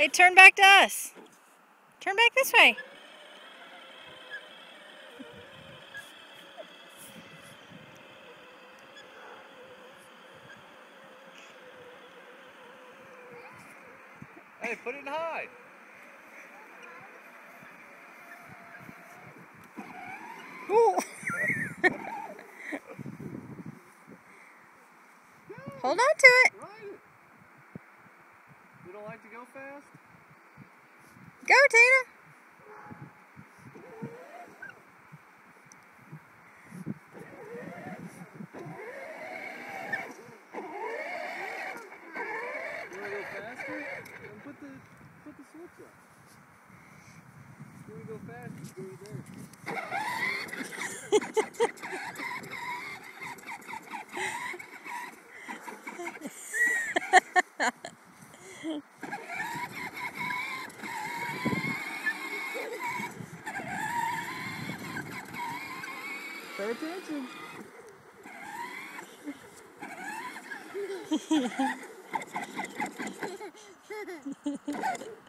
Hey, turn back to us. Turn back this way. Hey, put it in hide. Hold on to it. Don't like to go fast? Go, Tina. You want to go faster? Then put the put the switch up. Want to go fast? Go there. Pay attention.